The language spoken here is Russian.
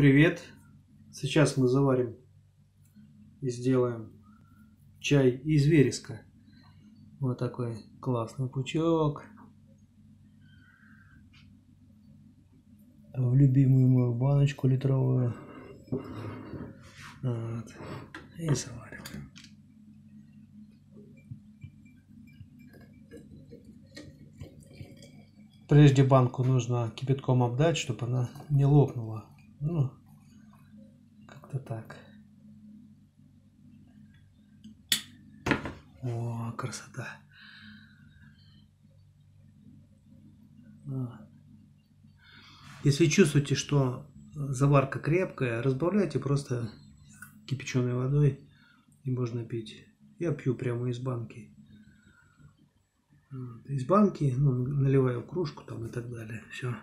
Привет! Сейчас мы заварим и сделаем чай из вереска. Вот такой классный пучок. В любимую мою баночку литровую. Вот. И завариваем. Прежде банку нужно кипятком обдать, чтобы она не лопнула. Ну, как-то так. О, красота. Если чувствуете, что заварка крепкая, разбавляйте просто кипяченой водой и можно пить. Я пью прямо из банки. Из банки, ну, наливаю в кружку там и так далее. Все.